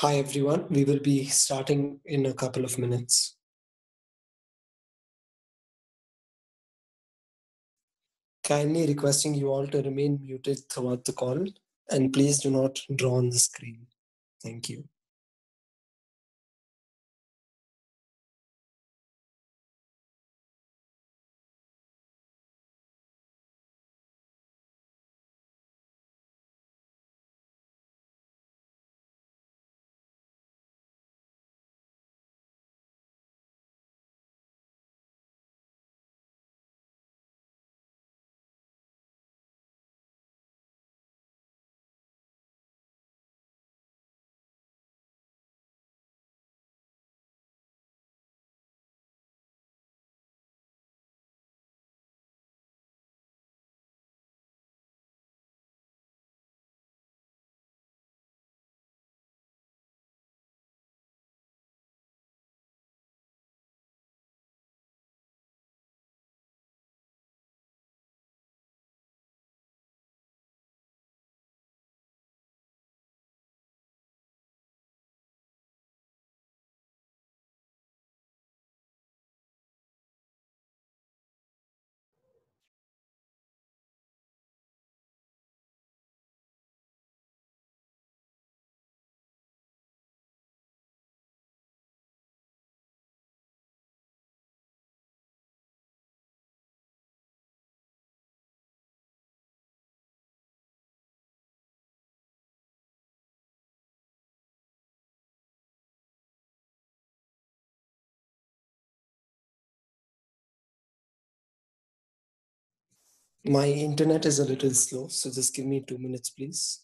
Hi, everyone. We will be starting in a couple of minutes. Kindly requesting you all to remain muted throughout the call and please do not draw on the screen. Thank you. My internet is a little slow, so just give me two minutes, please.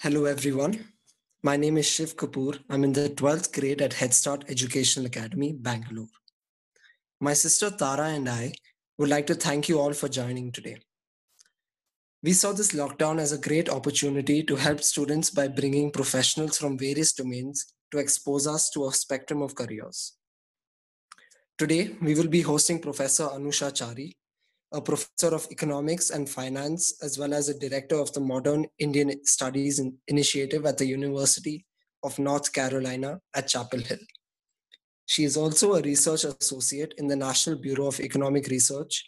Hello, everyone. My name is Shiv Kapoor. I'm in the 12th grade at Head Start Educational Academy, Bangalore. My sister Tara and I would like to thank you all for joining today. We saw this lockdown as a great opportunity to help students by bringing professionals from various domains to expose us to a spectrum of careers. Today, we will be hosting Professor Anusha Chari, a professor of economics and finance, as well as a director of the Modern Indian Studies Initiative at the University of North Carolina at Chapel Hill. She is also a research associate in the National Bureau of Economic Research,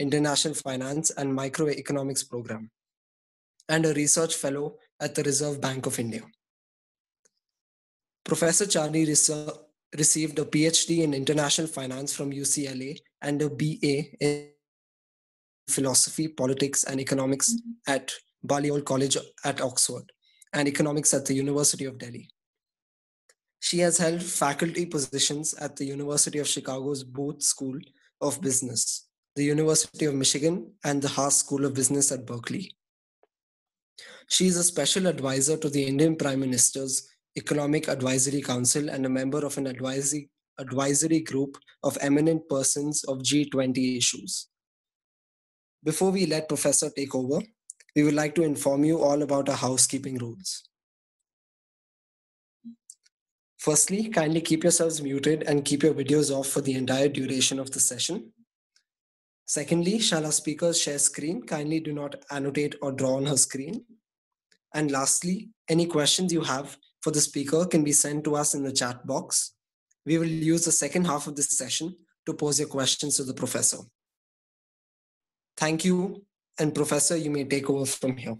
International Finance and Microeconomics Program, and a research fellow at the Reserve Bank of India. Professor Chari received a PhD in international finance from UCLA and a BA in philosophy, politics, and economics mm-hmm. at Balliol College at Oxford and economics at the University of Delhi. She has held faculty positions at the University of Chicago's Booth School of Business, the University of Michigan, and the Haas School of Business at Berkeley. She is a special advisor to the Indian Prime Minister's Economic Advisory Council and a member of an advisory, advisory group of eminent persons of G20 issues. Before we let Professor take over, we would like to inform you all about our housekeeping rules. Firstly, kindly keep yourselves muted and keep your videos off for the entire duration of the session. Secondly, shall our speakers share screen? Kindly do not annotate or draw on her screen. And lastly, any questions you have for the speaker can be sent to us in the chat box. We will use the second half of this session to pose your questions to the professor. Thank you. And professor, you may take over from here.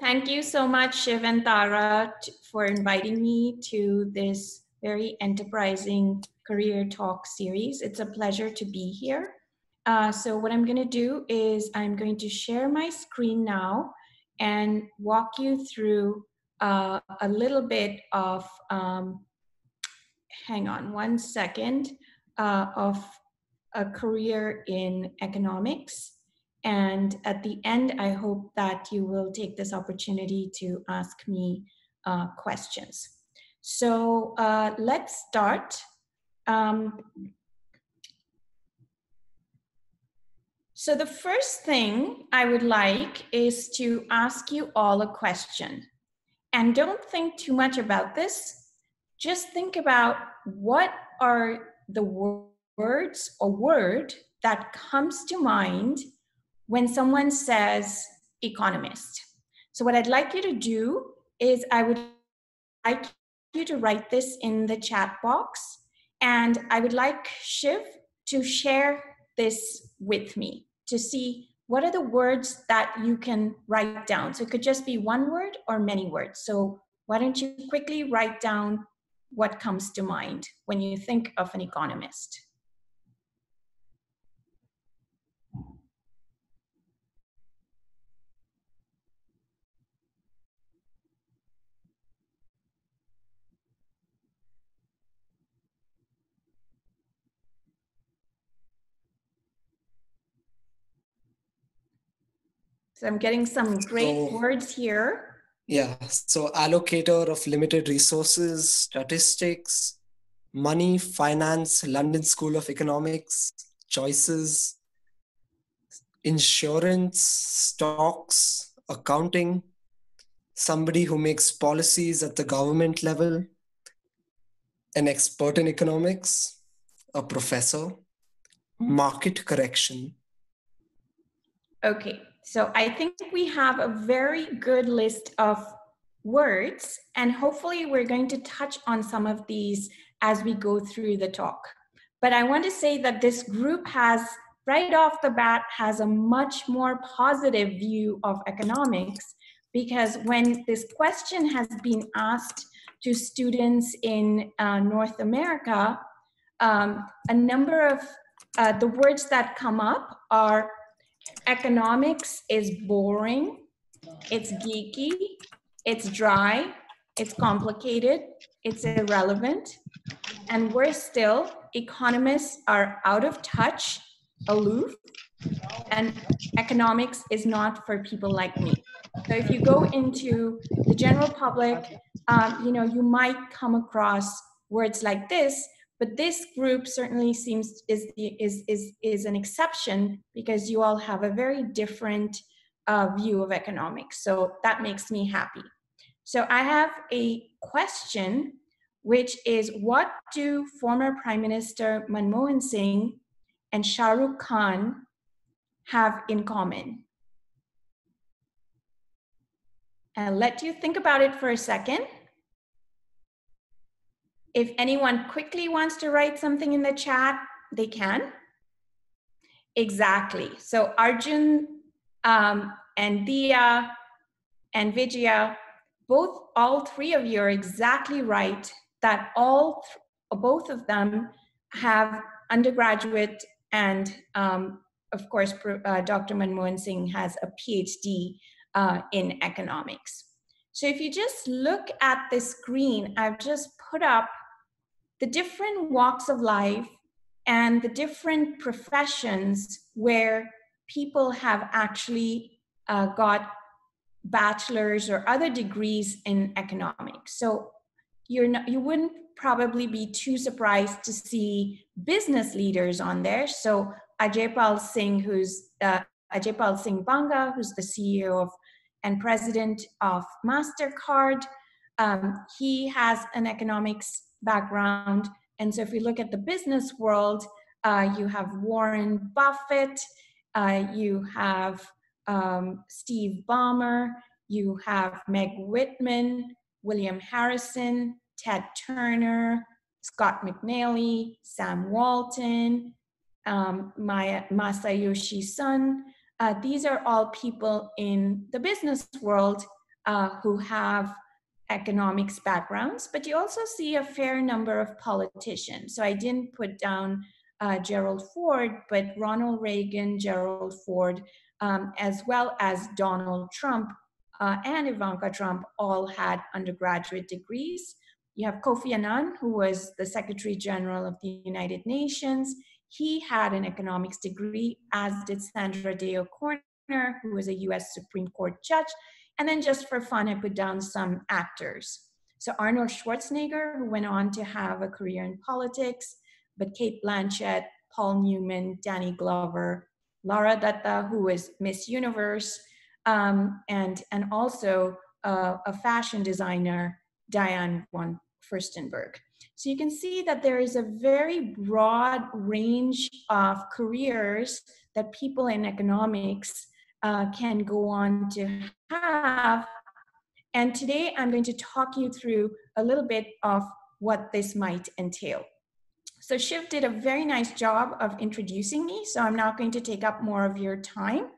Thank you so much, Shiv and Tara, for inviting me to this very enterprising career talk series. It's a pleasure to be here. Uh, so what I'm going to do is I'm going to share my screen now and walk you through uh, a little bit of, um, hang on one second, uh, of a career in economics. And at the end, I hope that you will take this opportunity to ask me uh, questions. So uh, let's start. Um, so the first thing I would like is to ask you all a question. And don't think too much about this. Just think about what are the words or word that comes to mind when someone says economist. So what I'd like you to do is I would like you to write this in the chat box and I would like Shiv to share this with me to see what are the words that you can write down. So it could just be one word or many words. So why don't you quickly write down what comes to mind when you think of an economist? So I'm getting some great so, words here. Yeah. So allocator of limited resources, statistics, money, finance, London School of Economics, choices, insurance, stocks, accounting, somebody who makes policies at the government level, an expert in economics, a professor, market correction. Okay, so I think we have a very good list of words, and hopefully we're going to touch on some of these as we go through the talk. But I want to say that this group has, right off the bat, has a much more positive view of economics because when this question has been asked to students in uh, North America, um, a number of uh, the words that come up are economics is boring, it's geeky, it's dry, it's complicated, it's irrelevant, and we're still, economists are out of touch, aloof, and economics is not for people like me. So if you go into the general public, um, you know, you might come across words like this, but this group certainly seems is is is is an exception because you all have a very different uh, view of economics. So that makes me happy. So I have a question, which is what do former Prime Minister Manmohan Singh and Shah Rukh Khan have in common? And let you think about it for a second. If anyone quickly wants to write something in the chat, they can. Exactly. So Arjun um, and Dia and Vijaya, both, all three of you are exactly right that all, both of them have undergraduate and um, of course, uh, Dr. Manmohan Singh has a PhD uh, in economics. So if you just look at the screen, I've just put up the different walks of life and the different professions where people have actually uh, got bachelor's or other degrees in economics. So you're not, you wouldn't probably be too surprised to see business leaders on there. So Ajay Pal Singh, who's uh, Ajay Pal Singh Banga, who's the CEO of and president of MasterCard. Um, he has an economics background. And so if we look at the business world, uh, you have Warren Buffett, uh, you have um, Steve Ballmer, you have Meg Whitman, William Harrison, Ted Turner, Scott McNealy, Sam Walton, um, Maya, Masayoshi Son. Uh, these are all people in the business world uh, who have economics backgrounds, but you also see a fair number of politicians. So I didn't put down uh, Gerald Ford, but Ronald Reagan, Gerald Ford, um, as well as Donald Trump uh, and Ivanka Trump all had undergraduate degrees. You have Kofi Annan, who was the Secretary General of the United Nations. He had an economics degree, as did Sandra Day O'Connor, who was a US Supreme Court judge. And then just for fun, I put down some actors. So Arnold Schwarzenegger, who went on to have a career in politics, but Cate Blanchett, Paul Newman, Danny Glover, Lara Dutta, who was Miss Universe, um, and, and also uh, a fashion designer, Diane von Furstenberg. So you can see that there is a very broad range of careers that people in economics uh, can go on to have. And today I'm going to talk you through a little bit of what this might entail. So Shiv did a very nice job of introducing me, so I'm not going to take up more of your time.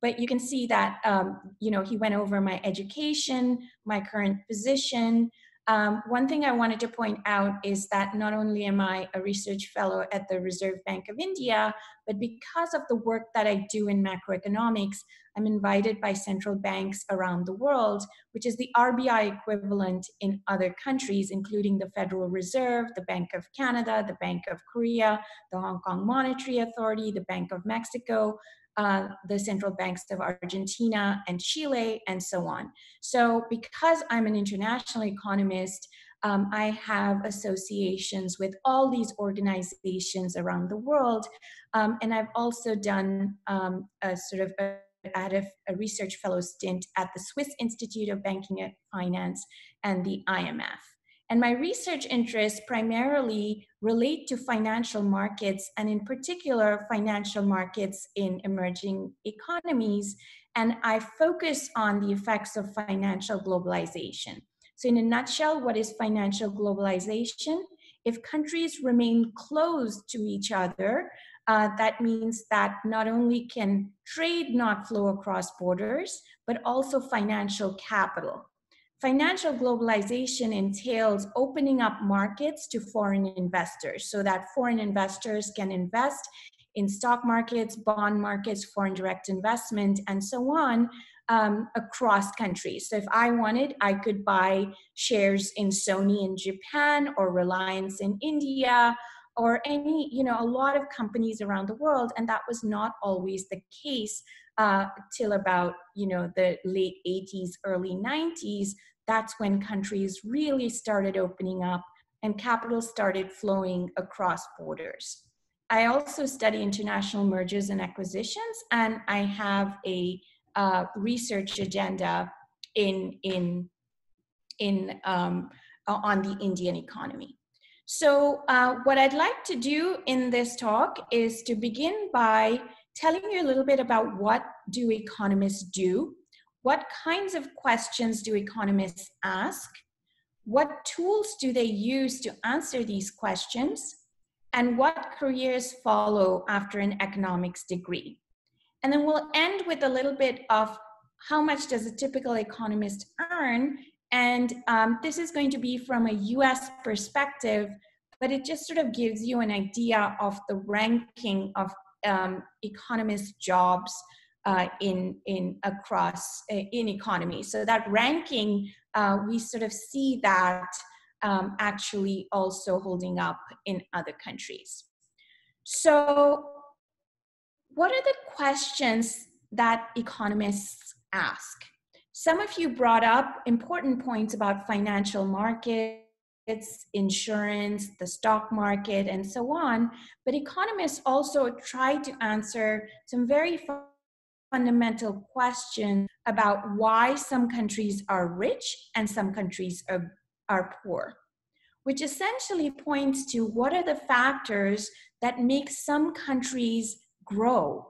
But you can see that, um, you know, he went over my education, my current position, um, one thing I wanted to point out is that not only am I a research fellow at the Reserve Bank of India, but because of the work that I do in macroeconomics, I'm invited by central banks around the world, which is the RBI equivalent in other countries, including the Federal Reserve, the Bank of Canada, the Bank of Korea, the Hong Kong Monetary Authority, the Bank of Mexico, uh, the central banks of Argentina and Chile, and so on. So, because I'm an international economist, um, I have associations with all these organizations around the world. Um, and I've also done um, a sort of a, a, a research fellow stint at the Swiss Institute of Banking and Finance and the IMF. And my research interests primarily relate to financial markets, and in particular, financial markets in emerging economies. And I focus on the effects of financial globalization. So, in a nutshell, what is financial globalization? If countries remain closed to each other, uh, that means that not only can trade not flow across borders, but also financial capital. Financial globalization entails opening up markets to foreign investors so that foreign investors can invest in stock markets, bond markets, foreign direct investment, and so on um, across countries. So if I wanted, I could buy shares in Sony in Japan or Reliance in India or any, you know, a lot of companies around the world. And that was not always the case uh, till about, you know, the late 80s, early 90s that's when countries really started opening up and capital started flowing across borders. I also study international mergers and acquisitions, and I have a uh, research agenda in in in um, on the Indian economy. So, uh, what I'd like to do in this talk is to begin by telling you a little bit about what do economists do what kinds of questions do economists ask? What tools do they use to answer these questions? And what careers follow after an economics degree? And then we'll end with a little bit of how much does a typical economist earn? And um, this is going to be from a US perspective, but it just sort of gives you an idea of the ranking of um, economist jobs uh, in in across uh, in economy. So that ranking, uh, we sort of see that um, actually also holding up in other countries. So, what are the questions that economists ask? Some of you brought up important points about financial markets insurance, the stock market, and so on. But economists also try to answer some very fundamental question about why some countries are rich and some countries are, are poor, which essentially points to what are the factors that make some countries grow.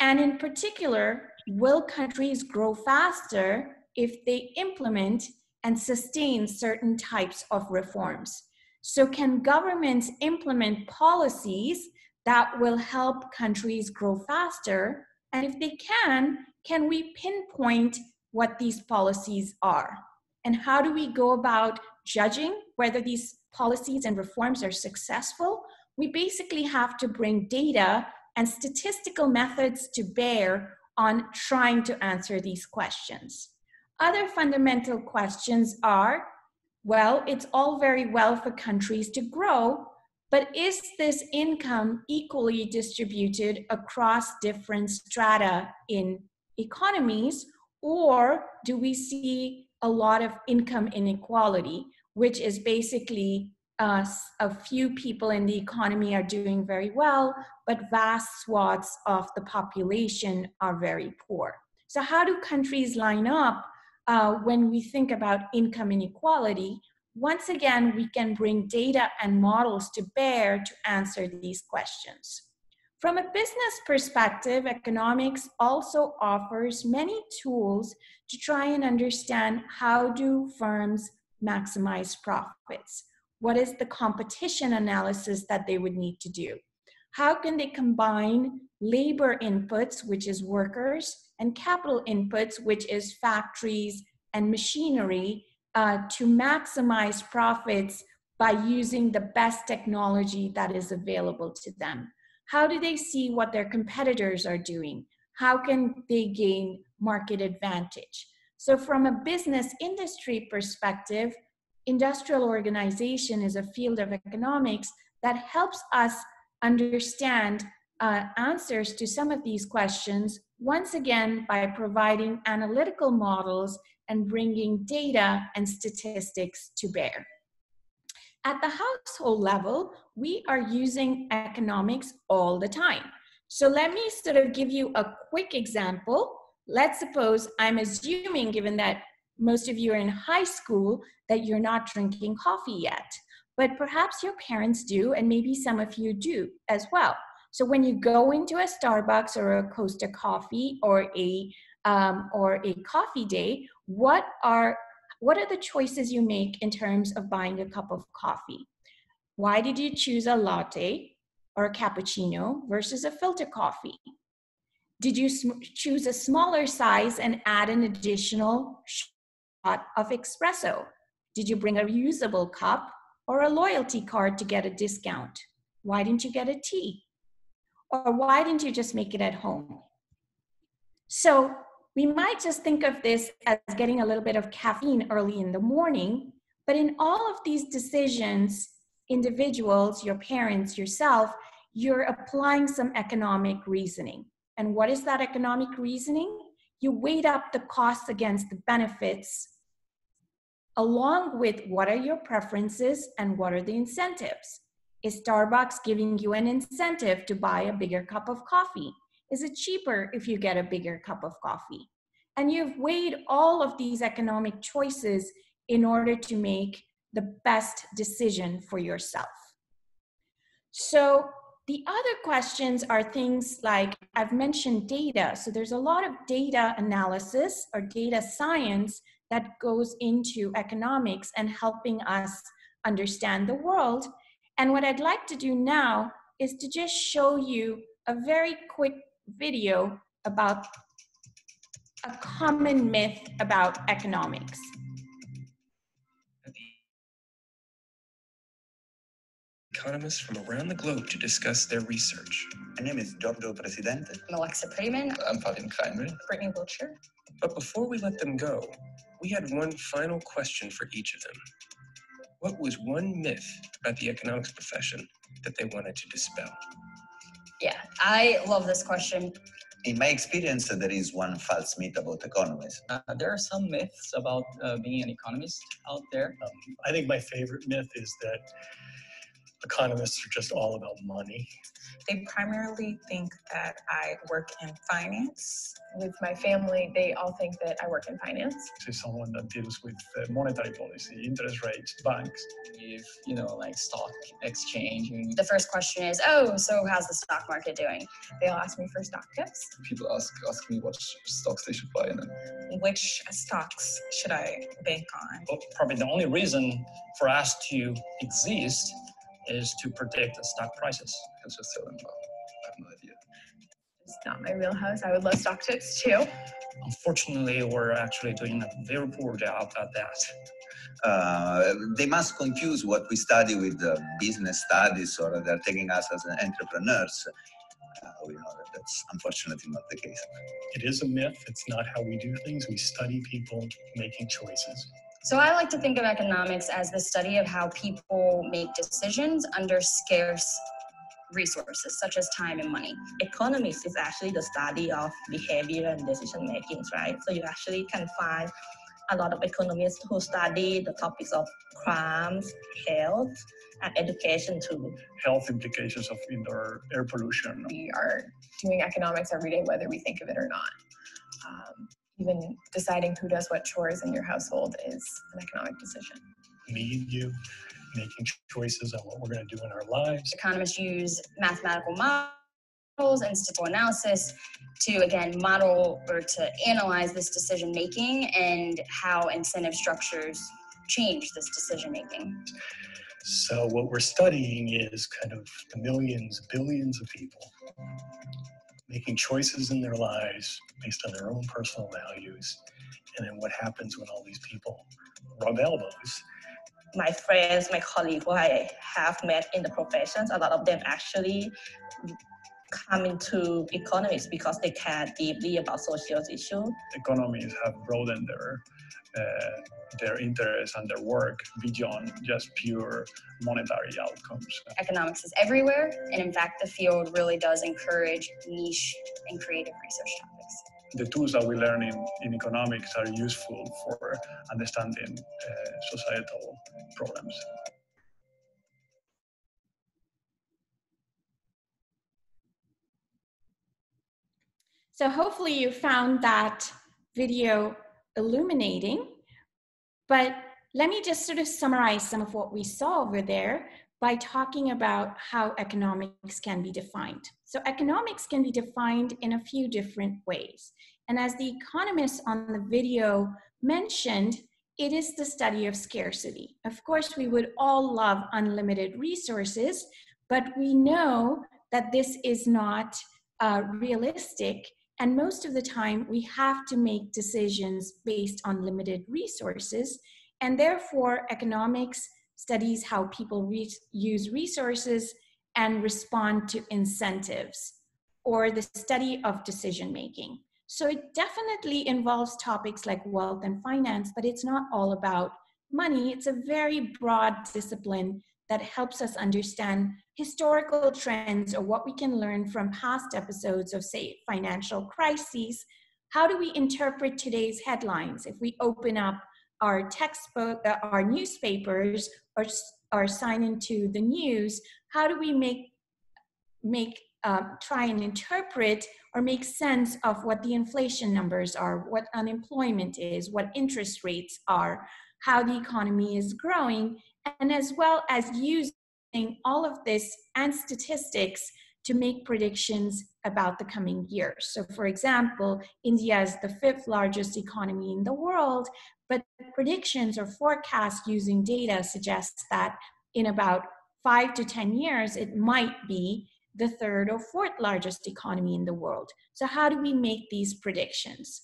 And in particular, will countries grow faster if they implement and sustain certain types of reforms? So, can governments implement policies that will help countries grow faster? And if they can, can we pinpoint what these policies are? And how do we go about judging whether these policies and reforms are successful? We basically have to bring data and statistical methods to bear on trying to answer these questions. Other fundamental questions are well, it's all very well for countries to grow, but is this income equally distributed across different strata in economies, or do we see a lot of income inequality, which is basically uh, a few people in the economy are doing very well, but vast swaths of the population are very poor. So, how do countries line up uh, when we think about income inequality? Once again, we can bring data and models to bear to answer these questions. From a business perspective, economics also offers many tools to try and understand how do firms maximize profits what is the competition analysis that they would need to do? How can they combine labor inputs, which is workers, and capital inputs, which is factories and machinery, uh, to maximize profits by using the best technology that is available to them? How do they see what their competitors are doing? How can they gain market advantage? So, from a business industry perspective, industrial organization is a field of economics that helps us understand uh, answers to some of these questions, once again, by providing analytical models and bringing data and statistics to bear. At the household level, we are using economics all the time. So let me sort of give you a quick example. Let's suppose I'm assuming, given that most of you are in high school that you're not drinking coffee yet. But perhaps your parents do, and maybe some of you do as well. So when you go into a Starbucks or a Costa Coffee or a um, or a coffee day, what are what are the choices you make in terms of buying a cup of coffee? Why did you choose a latte or a cappuccino versus a filter coffee? Did you sm- choose a smaller size and add an additional shot of espresso? Did you bring a reusable cup or a loyalty card to get a discount? Why didn't you get a tea? Or why didn't you just make it at home? So we might just think of this as getting a little bit of caffeine early in the morning, but in all of these decisions, individuals, your parents, yourself, you're applying some economic reasoning. And what is that economic reasoning? You weight up the costs against the benefits along with what are your preferences and what are the incentives. Is Starbucks giving you an incentive to buy a bigger cup of coffee? Is it cheaper if you get a bigger cup of coffee? And you've weighed all of these economic choices in order to make the best decision for yourself. So, the other questions are things like I've mentioned data. So, there's a lot of data analysis or data science that goes into economics and helping us understand the world. And what I'd like to do now is to just show you a very quick video about a common myth about economics. Economists from around the globe to discuss their research. My name is Giorgio Presidente. I'm Alexa Preman. I'm Fabian Kleinman. Brittany Wiltshire. But before we let them go, we had one final question for each of them. What was one myth about the economics profession that they wanted to dispel? Yeah, I love this question. In my experience, there is one false myth about economists. Uh, there are some myths about uh, being an economist out there. Um, I think my favorite myth is that economists are just all about money. They primarily think that I work in finance. With my family, they all think that I work in finance. To someone that deals with uh, monetary policy, interest rates, banks. If, you know, like stock exchange. The first question is, oh, so how's the stock market doing? They'll ask me for stock tips. People ask ask me what stocks they should buy and which stocks should I bank on. Well, probably the only reason for us to exist is to predict the stock prices. It's just tell them, well, I have no idea. It's not my wheelhouse. I would love stock tips too. Unfortunately, we're actually doing a very poor job at that. Uh, they must confuse what we study with uh, business studies or they're taking us as entrepreneurs. Uh, we know that that's unfortunately not the case. It is a myth. It's not how we do things. We study people making choices. So I like to think of economics as the study of how people make decisions under scarce resources such as time and money. Economics is actually the study of behavior and decision making, right? So you actually can find a lot of economists who study the topics of crimes, health, and education too. Health implications of indoor air pollution. We are doing economics every day, whether we think of it or not. Um, even deciding who does what chores in your household is an economic decision. Me and you making choices on what we're going to do in our lives. Economists use mathematical models and statistical analysis to again model or to analyze this decision making and how incentive structures change this decision making. So what we're studying is kind of the millions, billions of people making choices in their lives based on their own personal values, and then what happens when all these people rub elbows. My friends, my colleagues who I have met in the professions, a lot of them actually come into economics because they care deeply about social issues. Economies have broadened their their interests and their work beyond just pure monetary outcomes. Economics is everywhere, and in fact, the field really does encourage niche and creative research topics. The tools that we learn in, in economics are useful for understanding uh, societal problems. So hopefully you found that video illuminating. But let me just sort of summarize some of what we saw over there by talking about how economics can be defined. So economics can be defined in a few different ways. And as the economists on the video mentioned, it is the study of scarcity. Of course, we would all love unlimited resources, but we know that this is not uh, realistic and most of the time, we have to make decisions based on limited resources. And therefore, economics studies how people re- use resources and respond to incentives or the study of decision making. So it definitely involves topics like wealth and finance, but it's not all about money. It's a very broad discipline that helps us understand historical trends or what we can learn from past episodes of, say, financial crises. How do we interpret today's headlines? If we open up our textbook, uh, our newspapers, or, or sign into the news, how do we make make uh, try and interpret or make sense of what the inflation numbers are, what unemployment is, what interest rates are, how the economy is growing, and as well as using all of this and statistics to make predictions about the coming years. So, for example, India is the fifth largest economy in the world, but predictions or forecasts using data suggest that in about five to 10 years, it might be the third or fourth largest economy in the world. So, how do we make these predictions?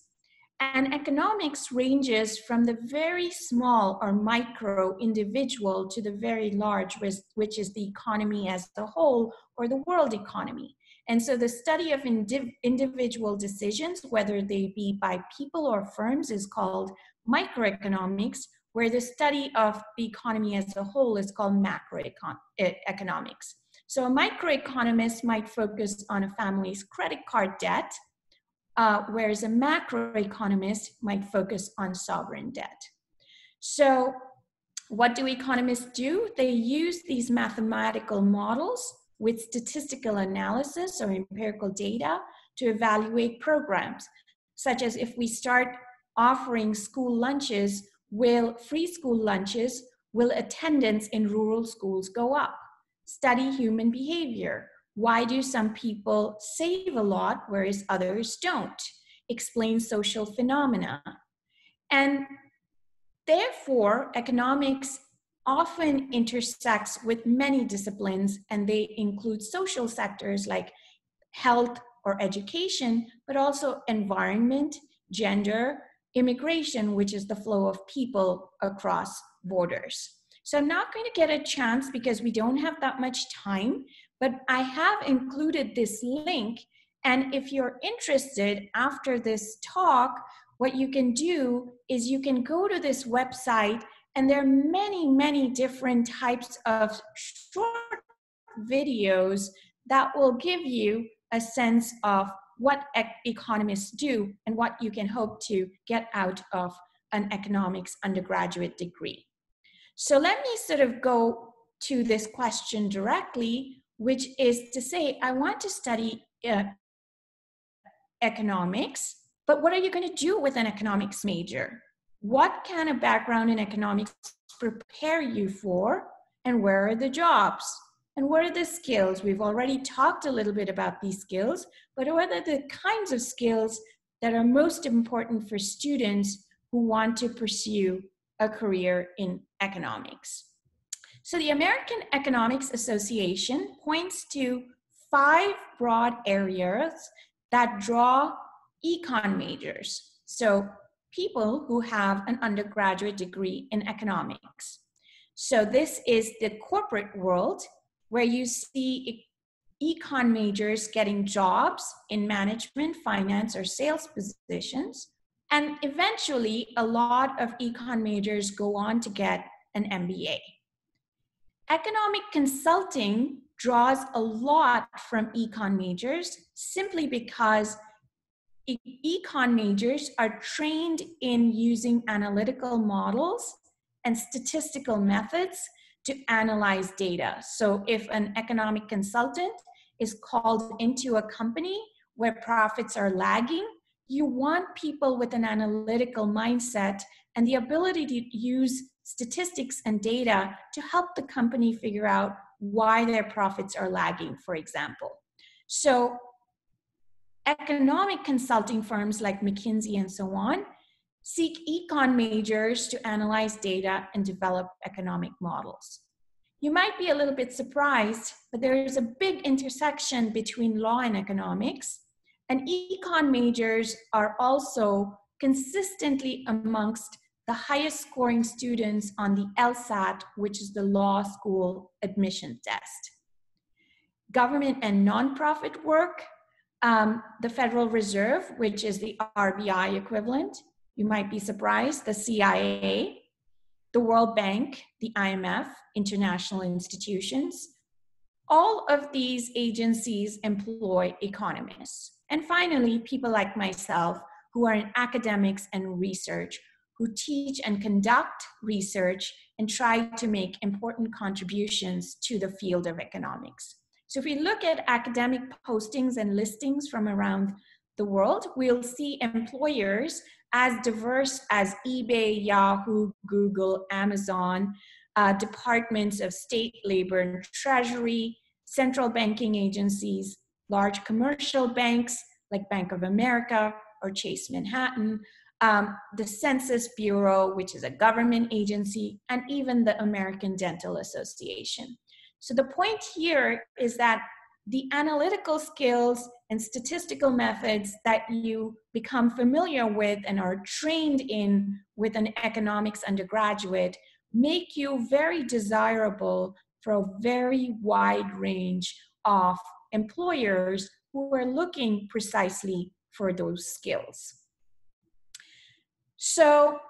And economics ranges from the very small or micro individual to the very large, which is the economy as a whole or the world economy. And so the study of indiv- individual decisions, whether they be by people or firms, is called microeconomics, where the study of the economy as a whole is called macroeconomics. So a microeconomist might focus on a family's credit card debt uh, whereas a macroeconomist might focus on sovereign debt. So What do economists do? They use these mathematical models with statistical analysis or empirical data to evaluate programs, such as if we start offering school lunches, will free school lunches, will attendance in rural schools go up? Study human behavior. Why do some people save a lot whereas others don't? Explain social phenomena. And therefore, economics often intersects with many disciplines and they include social sectors like health or education, but also environment, gender, immigration, which is the flow of people across borders. So I'm not going to get a chance because we don't have that much time, but I have included this link. And if you're interested after this talk, what you can do is you can go to this website and there are many, many different types of short videos that will give you a sense of what economists do and what you can hope to get out of an economics undergraduate degree. So let me sort of go to this question directly, which is to say, I want to study uh, economics, but what are you going to do with an economics major? What kind of background in economics prepare you for, and where are the jobs? And what are the skills? We've already talked a little bit about these skills, but what are the kinds of skills that are most important for students who want to pursue a career in economics? So, the American Economics Association points to five broad areas that draw econ majors. So, people who have an undergraduate degree in economics. So, this is the corporate world where you see econ majors getting jobs in management, finance, or sales positions. And eventually, a lot of econ majors go on to get an MBA. Economic consulting draws a lot from econ majors simply because econ majors are trained in using analytical models and statistical methods to analyze data. So if an economic consultant is called into a company where profits are lagging, you want people with an analytical mindset and the ability to use statistics and data to help the company figure out why their profits are lagging, for example. So, economic consulting firms like McKinsey and so on seek econ majors to analyze data and develop economic models. You might be a little bit surprised, but there is a big intersection between law and economics, and econ majors are also consistently amongst the highest scoring students on the LSAT, which is the law school admission test. Government and nonprofit work, um, the Federal Reserve, which is the RBI equivalent, you might be surprised, the CIA, the World Bank, the IMF, international institutions. All of these agencies employ economists. And finally, people like myself who are in academics and research, who teach and conduct research and try to make important contributions to the field of economics. So if we look at academic postings and listings from around the world, we'll see employers as diverse as eBay, Yahoo, Google, Amazon, uh, departments of state, labor, and treasury, central banking agencies, large commercial banks like Bank of America or Chase Manhattan, um, the Census Bureau, which is a government agency, and even the American Dental Association. So the point here is that the analytical skills and statistical methods that you become familiar with and are trained in with an economics undergraduate make you very desirable for a very wide range of employers who are looking precisely for those skills. So,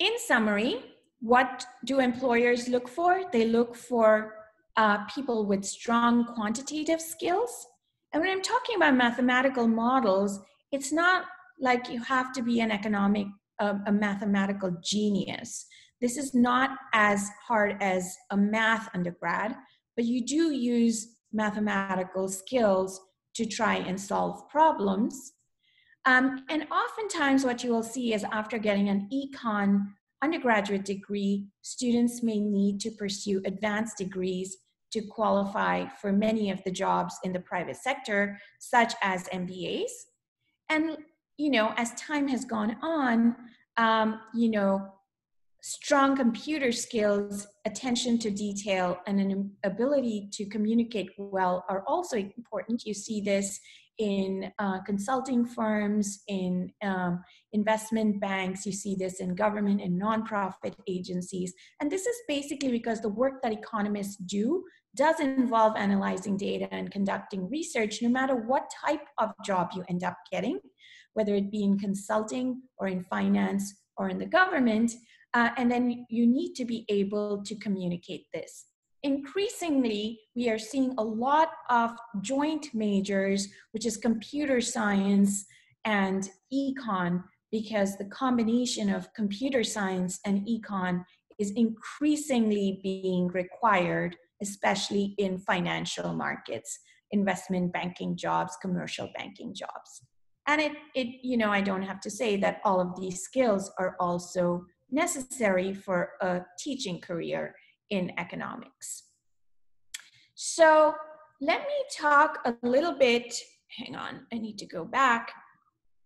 in summary, what do employers look for? They look for uh, people with strong quantitative skills. And when I'm talking about mathematical models, it's not like you have to be an economic, uh, a mathematical genius. This is not as hard as a math undergrad, but you do use mathematical skills to try and solve problems. Um, and oftentimes, what you will see is after getting an econ undergraduate degree, students may need to pursue advanced degrees to qualify for many of the jobs in the private sector, such as MBAs. And, you know, as time has gone on, um, you know, strong computer skills, attention to detail, and an ability to communicate well are also important. You see this in uh, consulting firms, in um, investment banks, you see this in government and nonprofit agencies. And this is basically because the work that economists do does involve analyzing data and conducting research, no matter what type of job you end up getting, whether it be in consulting or in finance or in the government. Uh, and then you need to be able to communicate this increasingly, we are seeing a lot of joint majors, which is computer science and econ, because the combination of computer science and econ is increasingly being required, especially in financial markets, investment banking jobs, commercial banking jobs. And it, it, you know, I don't have to say that all of these skills are also necessary for a teaching career in economics. So let me talk a little bit, hang on, I need to go back,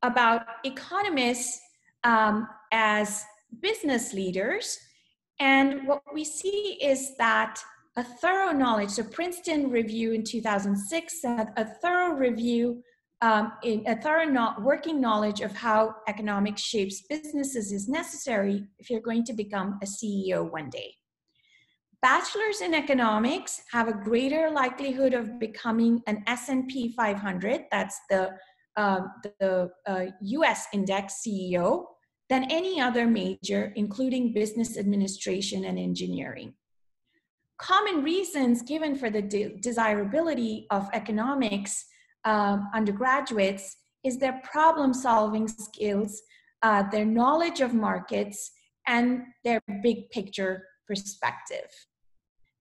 about economists um, as business leaders. And what we see is that a thorough knowledge, so Princeton review in 2006 said a thorough review um, in a thorough not working knowledge of how economics shapes businesses is necessary if you're going to become a CEO one day. Bachelors in economics have a greater likelihood of becoming an S&P 500, that's the, uh, the uh, US index CEO, than any other major, including business administration and engineering. Common reasons given for the de desirability of economics um, undergraduates is their problem solving skills, uh, their knowledge of markets, and their big picture perspective.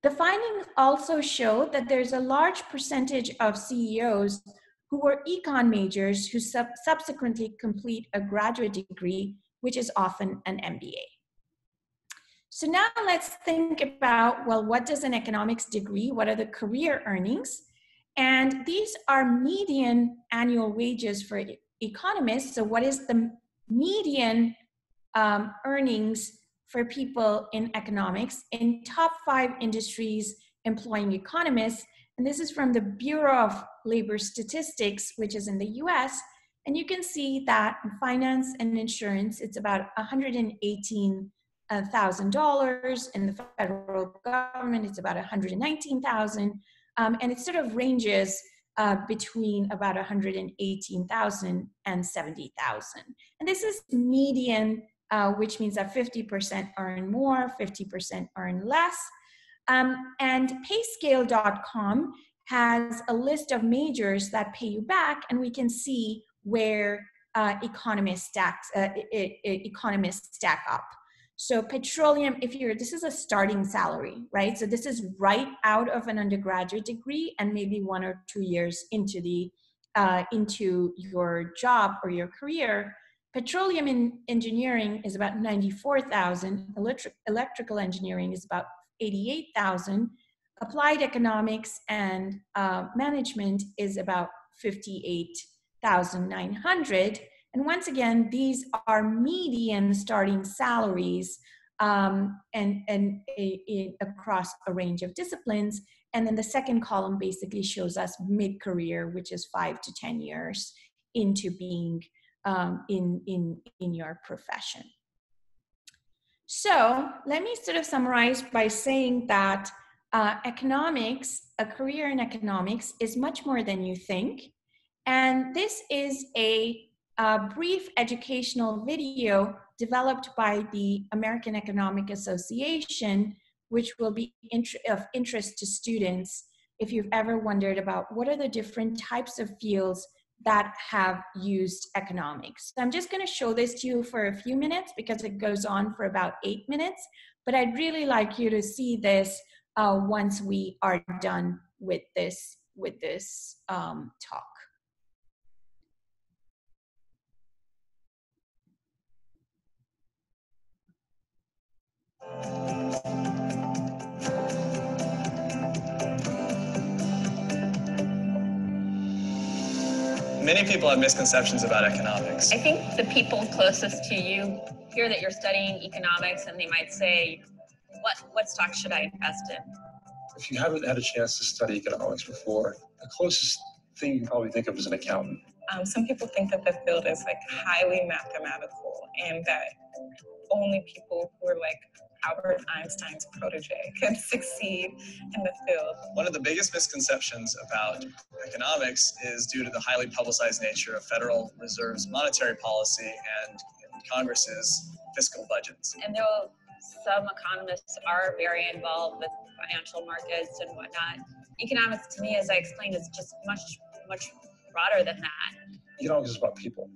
The findings also show that there's a large percentage of CEOs who were econ majors who sub subsequently complete a graduate degree, which is often an MBA. So now let's think about, well, what does an economics degree? What are the career earnings? And these are median annual wages for economists. So what is the median um, earnings for people in economics in top five industries employing economists. And this is from the Bureau of Labor Statistics, which is in the US. And you can see that in finance and insurance, it's about $118,000. In the federal government, it's about 119,000. Um, and it sort of ranges uh, between about $118,000 and $70,000. And this is median uh, which means that 50% earn more, 50% earn less. Um, and payscale.com has a list of majors that pay you back, and we can see where uh, economists stacks uh, it, it, economists stack up. So petroleum, if you're this is a starting salary, right? So this is right out of an undergraduate degree, and maybe one or two years into the uh, into your job or your career. Petroleum in engineering is about 94,000. Electric, electrical engineering is about 88,000. Applied economics and uh, management is about 58,900. And once again, these are median starting salaries um, and, and a, a, across a range of disciplines. And then the second column basically shows us mid-career, which is five to 10 years into being um, in, in, in your profession. So let me sort of summarize by saying that uh, economics, a career in economics, is much more than you think. And this is a, a brief educational video developed by the American Economic Association, which will be int of interest to students if you've ever wondered about what are the different types of fields that have used economics. So I'm just going to show this to you for a few minutes because it goes on for about eight minutes. But I'd really like you to see this uh, once we are done with this with this um, talk. Many people have misconceptions about economics. I think the people closest to you hear that you're studying economics and they might say, what, what stock should I invest in? If you haven't had a chance to study economics before, the closest thing you probably think of is an accountant. Um, some people think that the field is like highly mathematical and that only people who are like Albert Einstein's protege can succeed in the field. One of the biggest misconceptions about economics is due to the highly publicized nature of Federal Reserve's monetary policy and Congress's fiscal budgets. And though some economists are very involved with financial markets and whatnot, economics to me, as I explained, is just much, much broader than that. Economics is about people.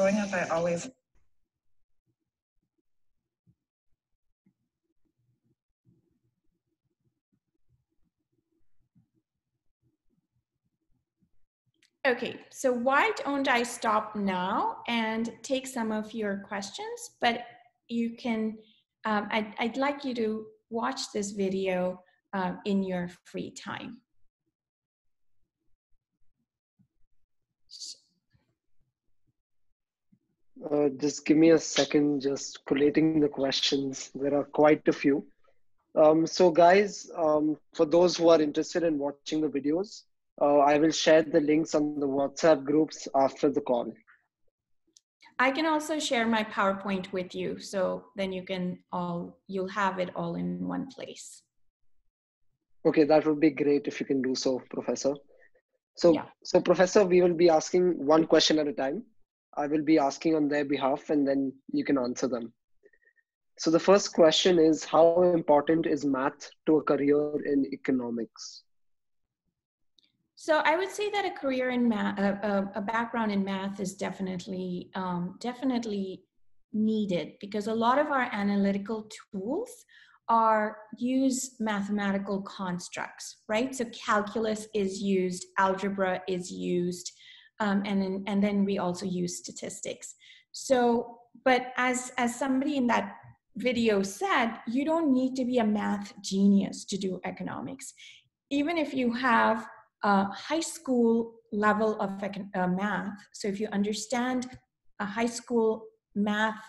Growing up, I always Okay, so why don't I stop now and take some of your questions, but you can, um, I'd, I'd like you to watch this video um, in your free time. Uh, just give me a second, just collating the questions. There are quite a few. Um, so guys, um, for those who are interested in watching the videos, uh, I will share the links on the WhatsApp groups after the call. I can also share my PowerPoint with you, so then you can all, you'll have it all in one place. Okay, that would be great if you can do so, Professor. So, Yeah. so Professor, we will be asking one question at a time. I will be asking on their behalf and then you can answer them. So the first question is, how important is math to a career in economics? So I would say that a career in math, a, a background in math is definitely, um, definitely needed because a lot of our analytical tools are use mathematical constructs, right? So calculus is used, algebra is used, um, and then, and then we also use statistics. So, but as as somebody in that video said, you don't need to be a math genius to do economics. Even if you have a high school level of uh, math, so if you understand a high school math,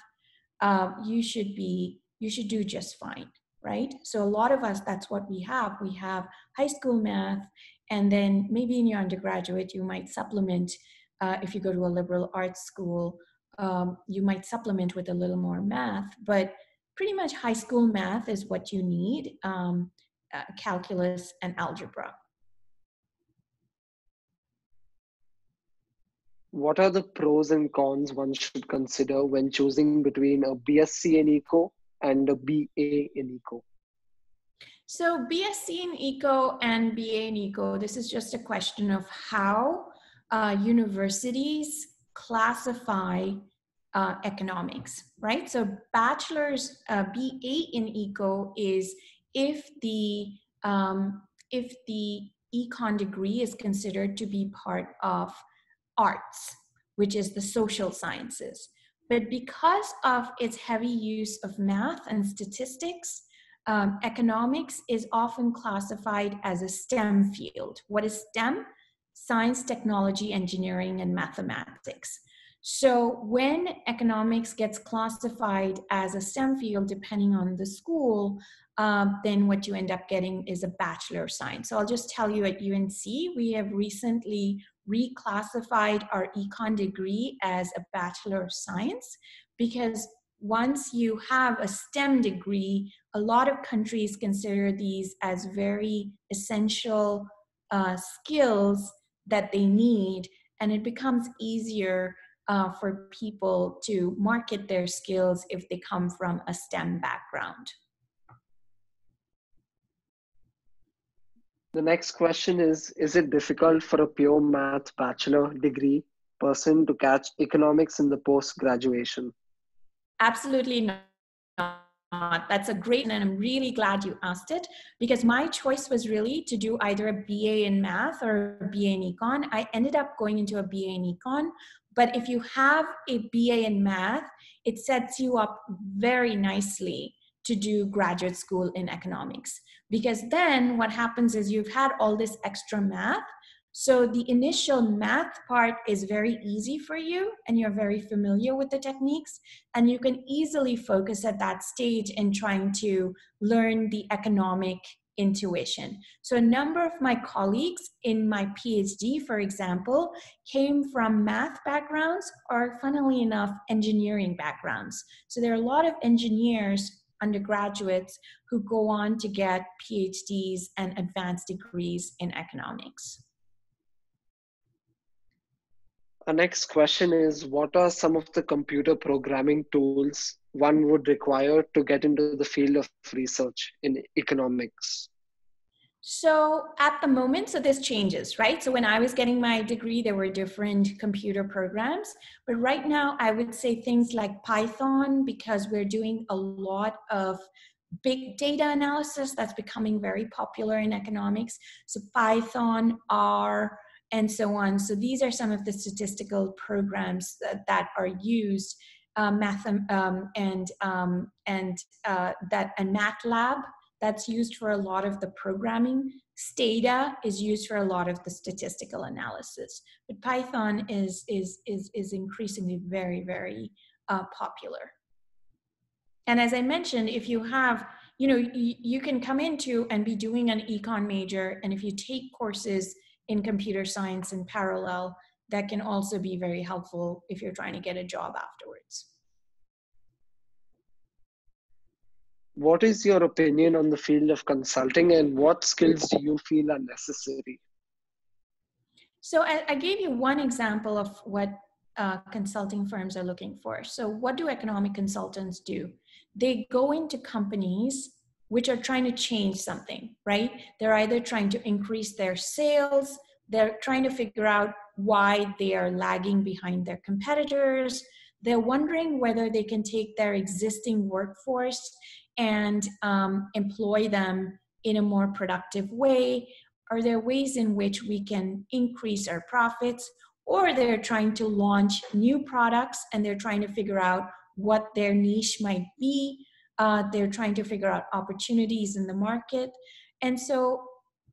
uh, you should be you should do just fine, right? So a lot of us, that's what we have. We have high school math, and then maybe in your undergraduate, you might supplement. Uh, if you go to a liberal arts school, um, you might supplement with a little more math, but pretty much high school math is what you need um, uh, calculus and algebra. What are the pros and cons one should consider when choosing between a BSc in Eco and a BA in Eco? So BSc in Eco and BA in Eco, this is just a question of how uh, universities classify uh, economics, right? So bachelor's uh, BA in Eco is if the um, if the econ degree is considered to be part of arts, which is the social sciences. But because of its heavy use of math and statistics, um, economics is often classified as a STEM field. What is STEM? Science, technology, engineering, and mathematics. So when economics gets classified as a STEM field, depending on the school, um, then what you end up getting is a Bachelor of Science. So I'll just tell you at UNC, we have recently reclassified our econ degree as a Bachelor of Science because once you have a STEM degree, a lot of countries consider these as very essential uh, skills that they need, and it becomes easier uh, for people to market their skills if they come from a STEM background. The next question is Is it difficult for a pure math bachelor degree person to catch economics in the post graduation? Absolutely not. That's a great, and I'm really glad you asked it because my choice was really to do either a BA in math or a BA in econ. I ended up going into a BA in econ, but if you have a BA in math, it sets you up very nicely to do graduate school in economics because then what happens is you've had all this extra math so the initial math part is very easy for you and you're very familiar with the techniques and you can easily focus at that stage in trying to learn the economic intuition. So a number of my colleagues in my PhD, for example, came from math backgrounds or funnily enough, engineering backgrounds. So there are a lot of engineers undergraduates who go on to get PhDs and advanced degrees in economics. Our next question is What are some of the computer programming tools one would require to get into the field of research in economics? So at the moment, so this changes, right? So when I was getting my degree, there were different computer programs. But right now, I would say things like Python, because we're doing a lot of big data analysis that's becoming very popular in economics. So Python, R, and so on. So these are some of the statistical programs that, that are used, uh, math um, and um, and uh, that and MATLAB that's used for a lot of the programming. Stata is used for a lot of the statistical analysis, but Python is is is is increasingly very very uh, popular. And as I mentioned, if you have you know you can come into and be doing an econ major, and if you take courses in computer science in parallel that can also be very helpful if you're trying to get a job afterwards. What is your opinion on the field of consulting and what skills do you feel are necessary? So I, I gave you one example of what uh, consulting firms are looking for. So what do economic consultants do? They go into companies which are trying to change something, right? They're either trying to increase their sales, they're trying to figure out why they are lagging behind their competitors. They're wondering whether they can take their existing workforce and um, employ them in a more productive way. Are there ways in which we can increase our profits? Or they're trying to launch new products and they're trying to figure out what their niche might be uh, they're trying to figure out opportunities in the market. And so,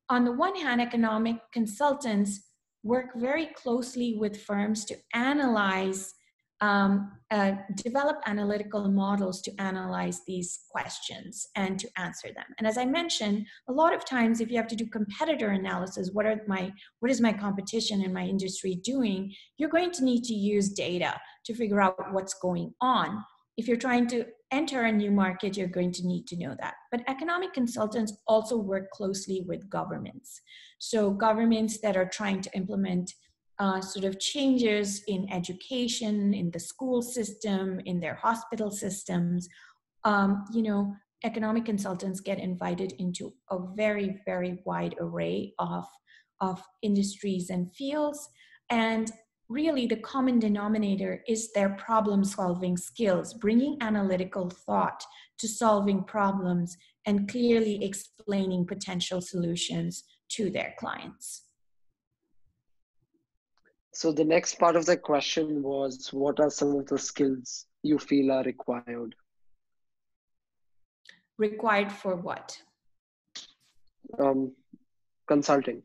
on the one hand, economic consultants work very closely with firms to analyze, um, uh, develop analytical models to analyze these questions and to answer them. And as I mentioned, a lot of times, if you have to do competitor analysis, what are my, what is my competition in my industry doing? You're going to need to use data to figure out what's going on if you're trying to enter a new market, you're going to need to know that. But economic consultants also work closely with governments. So, governments that are trying to implement uh, sort of changes in education, in the school system, in their hospital systems, um, you know, economic consultants get invited into a very, very wide array of, of industries and fields. And really the common denominator is their problem solving skills, bringing analytical thought to solving problems and clearly explaining potential solutions to their clients. So the next part of the question was what are some of the skills you feel are required? Required for what? Um, consulting.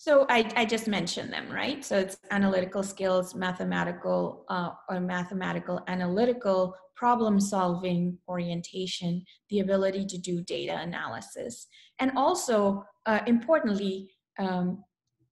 So I, I just mentioned them, right? So it's analytical skills, mathematical uh, or mathematical analytical problem solving orientation, the ability to do data analysis, and also uh, importantly, um,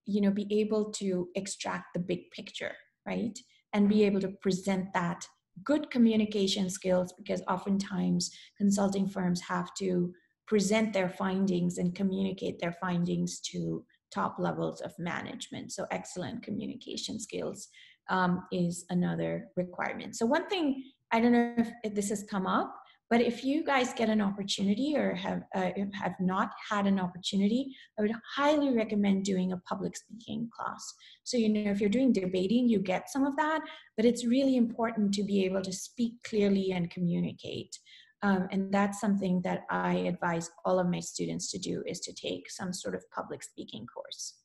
you know, be able to extract the big picture, right? And be able to present that good communication skills because oftentimes consulting firms have to present their findings and communicate their findings to top levels of management. So excellent communication skills um, is another requirement. So one thing, I don't know if, this has come up, but if you guys get an opportunity or have uh, have not had an opportunity, I would highly recommend doing a public speaking class. So you know, if you're doing debating, you get some of that, but it's really important to be able to speak clearly and communicate. Um, and that's something that I advise all of my students to do is to take some sort of public speaking course.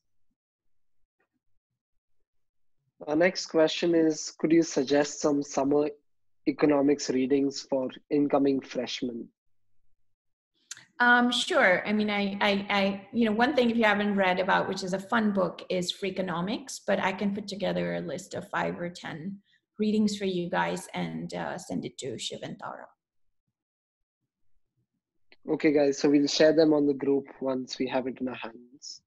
Our next question is, could you suggest some summer economics readings for incoming freshmen? Um, sure. I mean, I, I, I, you know, one thing if you haven't read about, which is a fun book, is Freakonomics, but I can put together a list of five or 10 readings for you guys and uh, send it to Shiv Tara. Okay, guys, so we'll share them on the group once we have it in our hands.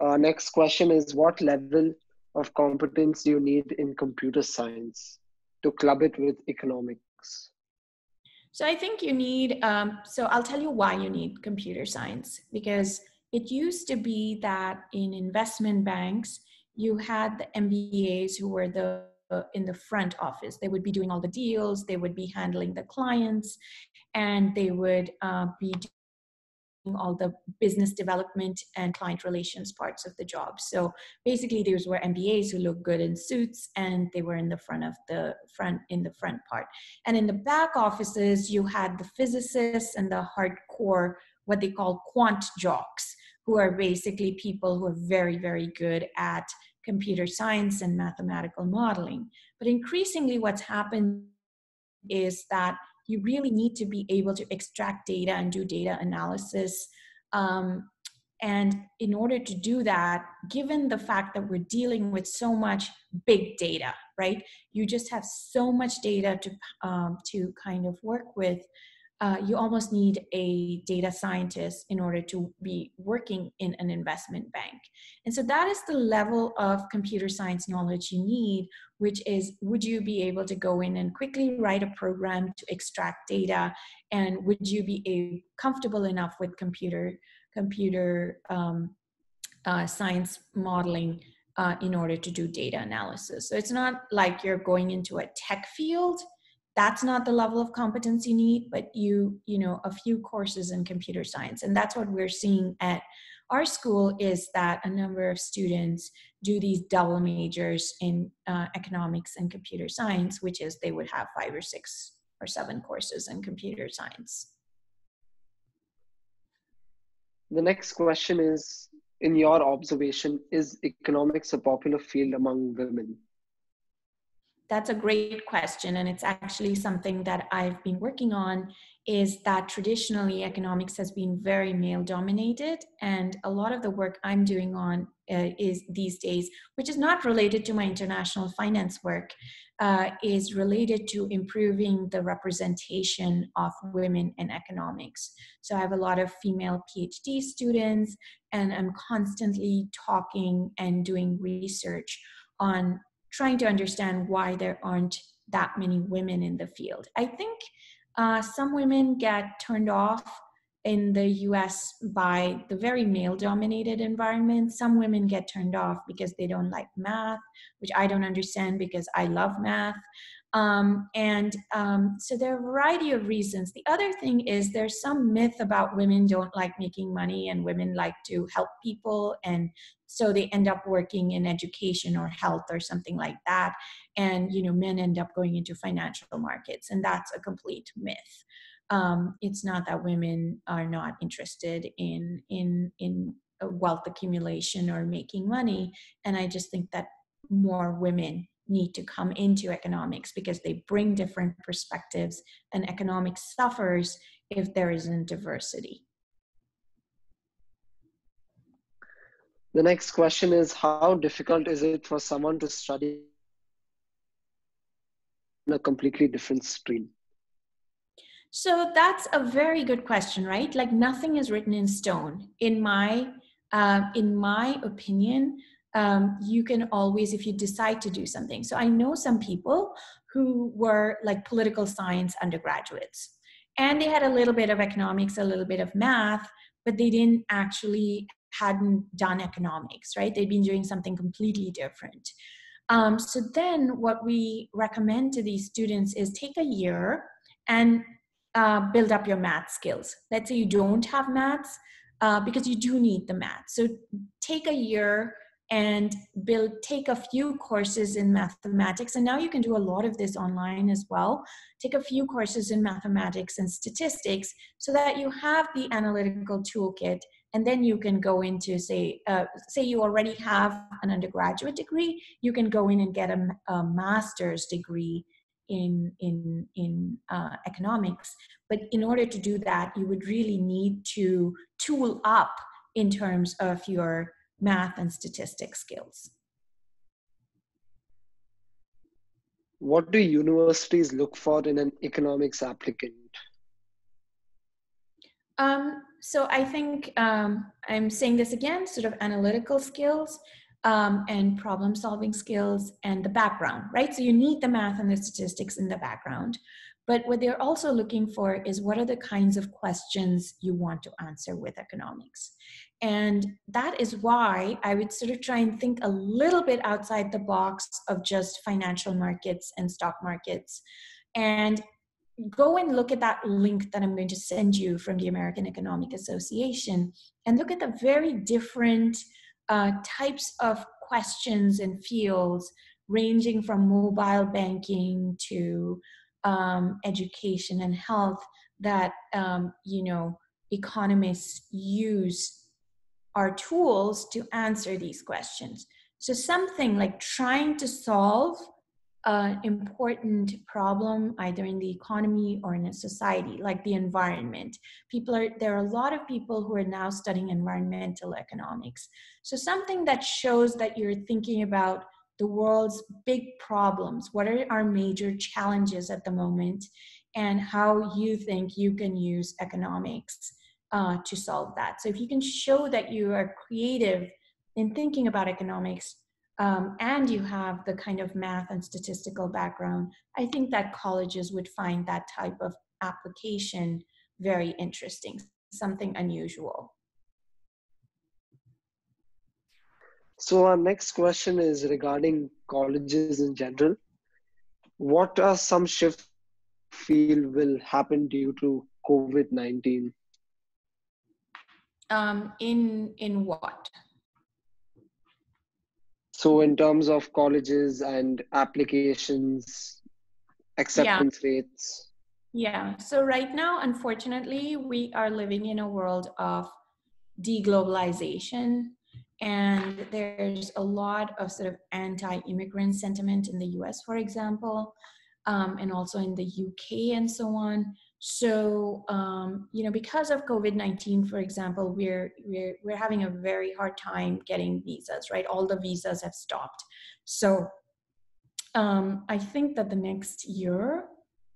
Our next question is what level of competence do you need in computer science to club it with economics? So I think you need, um, so I'll tell you why you need computer science because it used to be that in investment banks, you had the MBAs who were the in the front office. They would be doing all the deals, they would be handling the clients, and they would uh, be doing all the business development and client relations parts of the job. So basically, these were MBAs who looked good in suits, and they were in the front of the front in the front part. And in the back offices, you had the physicists and the hardcore, what they call quant jocks, who are basically people who are very, very good at computer science and mathematical modeling. But increasingly, what's happened is that you really need to be able to extract data and do data analysis. Um, and in order to do that, given the fact that we're dealing with so much big data, right? You just have so much data to um, to kind of work with uh, you almost need a data scientist in order to be working in an investment bank. And so that is the level of computer science knowledge you need, which is would you be able to go in and quickly write a program to extract data? And would you be a, comfortable enough with computer, computer um, uh, science modeling uh, in order to do data analysis? So it's not like you're going into a tech field that's not the level of competence you need but you you know a few courses in computer science. And that's what we're seeing at our school is that a number of students do these double majors in uh, economics and computer science which is they would have five or six or seven courses in computer science. The next question is in your observation is economics a popular field among women that's a great question and it's actually something that i've been working on is that traditionally economics has been very male dominated and a lot of the work i'm doing on uh, is these days which is not related to my international finance work uh, is related to improving the representation of women in economics. So i have a lot of female phd students and i'm constantly talking and doing research on trying to understand why there aren't that many women in the field. I think uh, some women get turned off in the US by the very male dominated environment. Some women get turned off because they don't like math, which I don't understand because I love math. Um, and um, so there are a variety of reasons. The other thing is there's some myth about women don't like making money and women like to help people. And so they end up working in education or health or something like that. And, you know, men end up going into financial markets. And that's a complete myth. Um, it's not that women are not interested in, in, in wealth accumulation or making money. And I just think that more women need to come into economics because they bring different perspectives and economics suffers if there isn't diversity The next question is How difficult is it for someone to study in a completely different stream? So that's a very good question, right? Like nothing is written in stone. In my uh, in my opinion, um, you can always, if you decide to do something. So I know some people who were like political science undergraduates, and they had a little bit of economics, a little bit of math, but they didn't actually hadn't done economics, right? They'd been doing something completely different. Um, so then what we recommend to these students is take a year and uh, build up your math skills. Let's say you don't have maths uh, because you do need the math. So take a year and build take a few courses in mathematics. And now you can do a lot of this online as well. Take a few courses in mathematics and statistics so that you have the analytical toolkit and then you can go into say uh, say you already have an undergraduate degree you can go in and get a, a master's degree in in in uh, economics. But in order to do that you would really need to tool up in terms of your math and statistics skills what do universities look for in an economics applicant um, so I think um, I'm saying this again, sort of analytical skills um, and problem solving skills and the background, right? So you need the math and the statistics in the background. But what they're also looking for is what are the kinds of questions you want to answer with economics. And that is why I would sort of try and think a little bit outside the box of just financial markets and stock markets. And go and look at that link that I'm going to send you from the American Economic Association and look at the very different uh, types of questions and fields, ranging from mobile banking to um, education and health, that um, you know economists use our tools to answer these questions. So something like trying to solve an important problem either in the economy or in a society like the environment people are there are a lot of people who are now studying environmental economics so something that shows that you're thinking about the world's big problems what are our major challenges at the moment and how you think you can use economics uh, to solve that so if you can show that you are creative in thinking about economics um, and you have the kind of math and statistical background, I think that colleges would find that type of application very interesting, something unusual. So our next question is regarding colleges in general. What are some shifts feel will happen due to COVID-19? Um, in in what? So in terms of colleges and applications, acceptance yeah. rates. Yeah. So right now, unfortunately, we are living in a world of deglobalization and there's a lot of sort of anti-immigrant sentiment in the us for example um, and also in the uk and so on so um, you know because of covid-19 for example we're, we're we're having a very hard time getting visas right? All the visas have stopped. So um, i think that the next year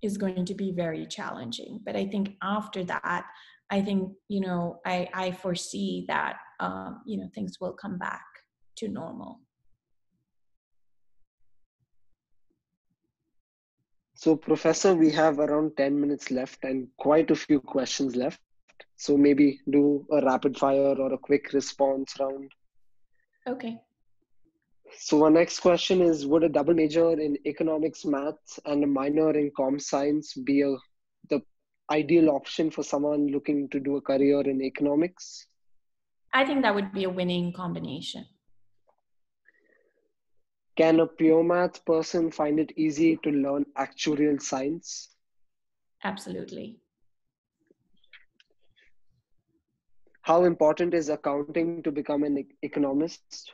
is going to be very challenging but i think after that i think you know i i foresee that um, you know things will come back to normal So, Professor, we have around 10 minutes left and quite a few questions left. So, maybe do a rapid fire or a quick response round. Okay. So, our next question is Would a double major in economics, maths, and a minor in com science be a, the ideal option for someone looking to do a career in economics? I think that would be a winning combination. Can a pure math person find it easy to learn actuarial science? Absolutely. How important is accounting to become an economist?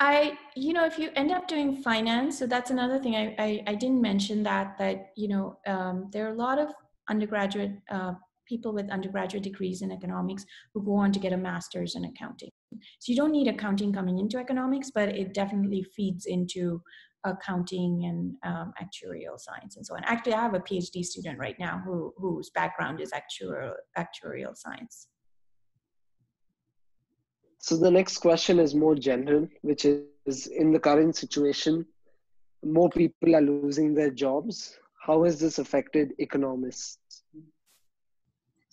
I, you know, if you end up doing finance, so that's another thing I, I, I didn't mention that, that, you know, um, there are a lot of undergraduate uh, people with undergraduate degrees in economics who go on to get a master's in accounting. So you don't need accounting coming into economics, but it definitely feeds into accounting and um, actuarial science and so on. Actually, I have a PhD student right now who, whose background is actuarial, actuarial science. So the next question is more general, which is in the current situation, more people are losing their jobs. How has this affected economists?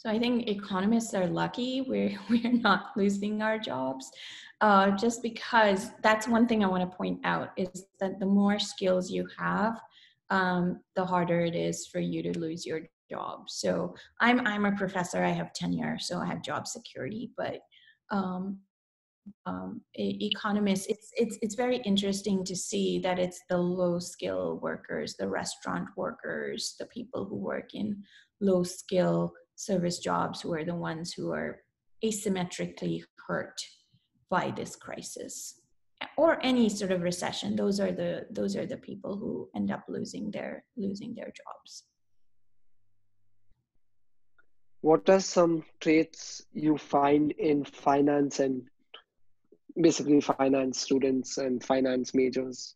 So I think economists are lucky we're we're not losing our jobs, uh, just because that's one thing I want to point out is that the more skills you have, um, the harder it is for you to lose your job. So I'm I'm a professor. I have tenure, so I have job security. But um, um, economists, it's it's it's very interesting to see that it's the low skill workers, the restaurant workers, the people who work in low skill service jobs who are the ones who are asymmetrically hurt by this crisis or any sort of recession. Those are the those are the people who end up losing their losing their jobs. What are some traits you find in finance and basically finance students and finance majors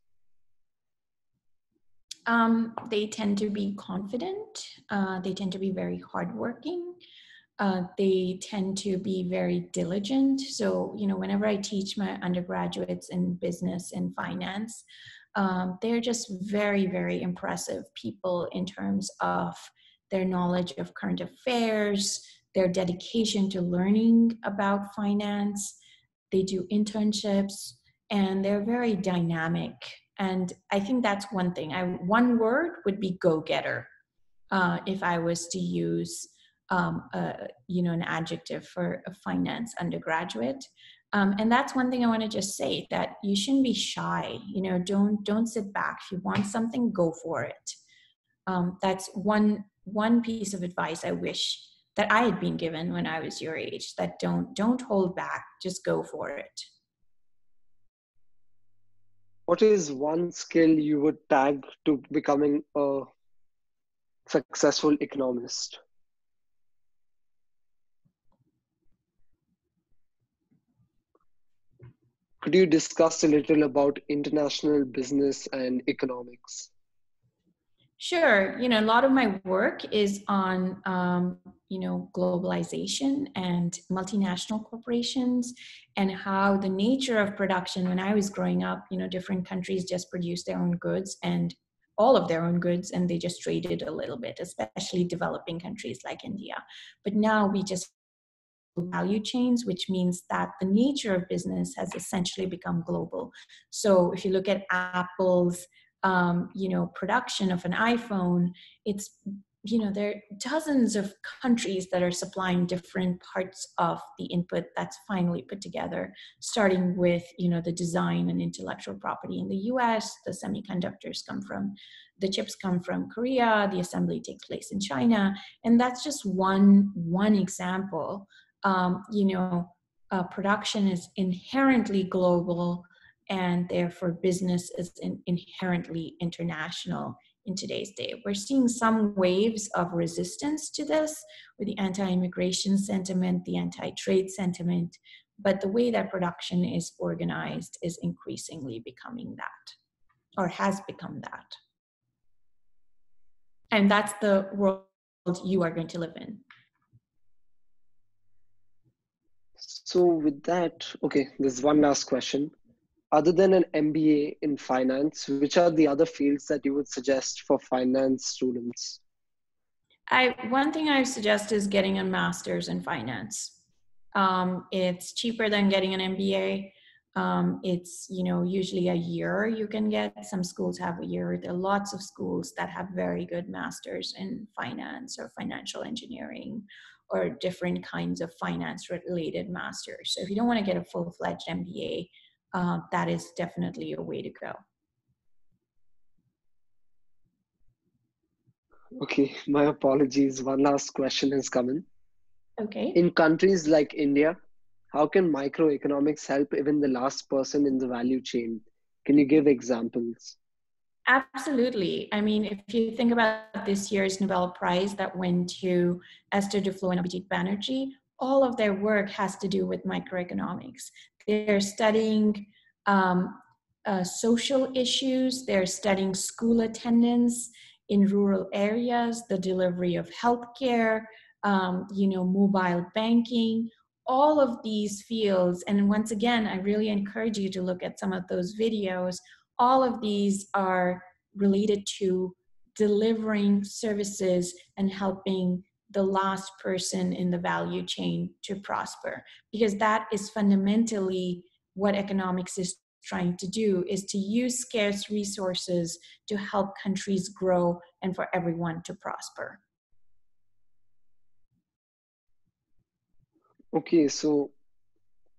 um, they tend to be confident. Uh, they tend to be very hardworking. Uh, they tend to be very diligent. So, you know, whenever I teach my undergraduates in business and finance, um, they're just very, very impressive people in terms of their knowledge of current affairs, their dedication to learning about finance. They do internships and they're very dynamic and i think that's one thing. I one word would be go-getter uh, if i was to use um, a, you know an adjective for a finance undergraduate. Um, and that's one thing i want to just say that you shouldn't be shy you know don't don't sit back. If you want something go for it. Um, that's one one piece of advice i wish that i had been given when i was your age that don't don't hold back. Just go for it what is one skill you would tag to becoming a successful economist? Could you discuss a little about international business and economics? Sure. You know, a lot of my work is on, um, you know, globalization and multinational corporations and how the nature of production, when I was growing up, you know, different countries just produced their own goods and all of their own goods and they just traded a little bit, especially developing countries like India. But now we just value chains, which means that the nature of business has essentially become global. So if you look at Apple's um, you know production of an iphone it's you know there are dozens of countries that are supplying different parts of the input that's finally put together starting with you know the design and intellectual property in the us the semiconductors come from the chips come from korea the assembly takes place in china and that's just one one example. Um, you know uh, production is inherently global and therefore business is in, inherently international in today's day. We're seeing some waves of resistance to this with the anti-immigration sentiment, the anti-trade sentiment, but the way that production is organized is increasingly becoming that, or has become that. And that's the world you are going to live in. So with that, okay, there's one last question other than an MBA in finance, which are the other fields that you would suggest for finance students? I one thing I suggest is getting a master's in finance. Um, it's cheaper than getting an MBA. Um, it's you know usually a year you can get. Some schools have a year. There are lots of schools that have very good masters in finance or financial engineering or different kinds of finance related masters. So if you don't want to get a full fledged MBA, uh, that is definitely a way to go. Okay, my apologies. One last question has come in. Okay. In countries like India, how can microeconomics help even the last person in the value chain? Can you give examples? Absolutely. I mean, if you think about this year's Nobel Prize that went to Esther Duflo and Abhijit Banerjee, all of their work has to do with microeconomics. They're studying um, uh, social issues, they're studying school attendance in rural areas, the delivery of healthcare, um, you know, mobile banking, all of these fields. And once again, I really encourage you to look at some of those videos. All of these are related to delivering services and helping the last person in the value chain to prosper because that is fundamentally what economics is trying to do is to use scarce resources to help countries grow and for everyone to prosper. Okay so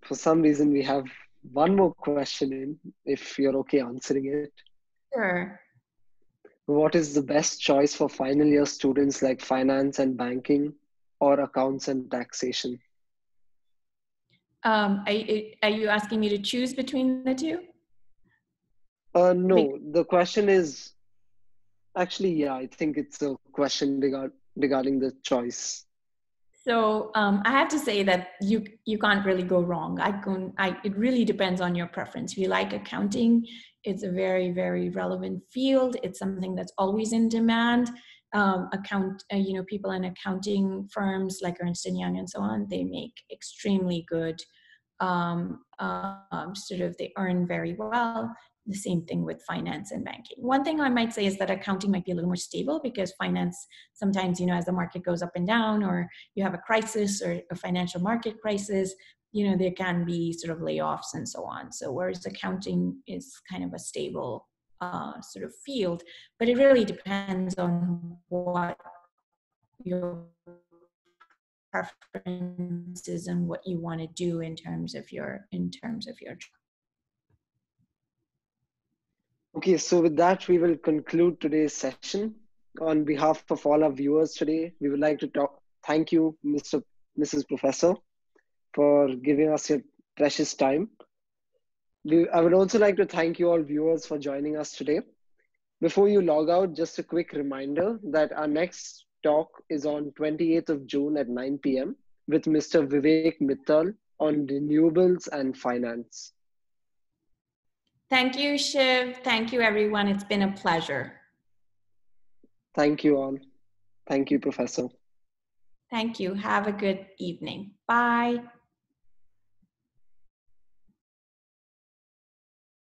for some reason we have one more question in if you're okay answering it. Sure what is the best choice for final year students like finance and banking or accounts and taxation? Um, are, are you asking me to choose between the two? Uh, no, the question is actually, yeah, I think it's a question regard, regarding the choice. So um, I have to say that you you can't really go wrong. I can I it really depends on your preference. If you like accounting, it's a very very relevant field. It's something that's always in demand. Um, account uh, you know people in accounting firms like Ernst and Young and so on they make extremely good um, um, sort of they earn very well the same thing with finance and banking. One thing I might say is that accounting might be a little more stable because finance sometimes, you know, as the market goes up and down, or you have a crisis or a financial market crisis, you know, there can be sort of layoffs and so on. So whereas accounting is kind of a stable uh, sort of field, but it really depends on what your preferences and what you want to do in terms of your in terms of your Okay, so with that, we will conclude today's session. On behalf of all our viewers today, we would like to talk, thank you, Mr. Mrs. Professor, for giving us your precious time. We, I would also like to thank you all viewers for joining us today. Before you log out, just a quick reminder that our next talk is on 28th of June at 9 p.m. with Mr. Vivek Mittal on renewables and finance. Thank you, Shiv. Thank you, everyone. It's been a pleasure. Thank you all. Thank you, Professor. Thank you. Have a good evening. Bye.